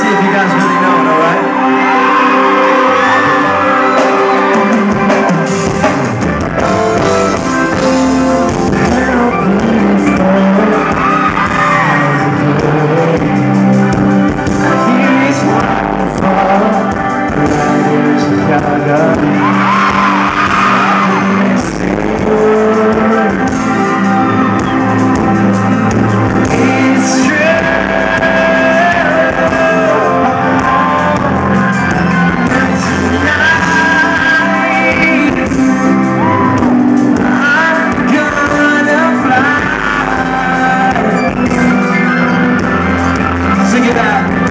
see if you guys back.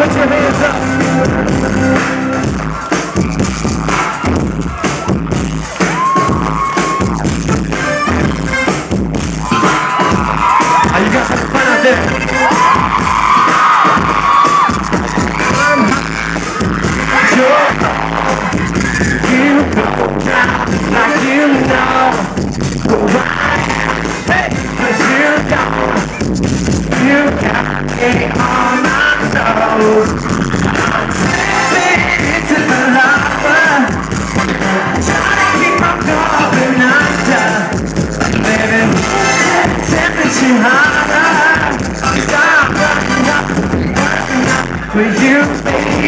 Put your hands up.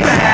Amen.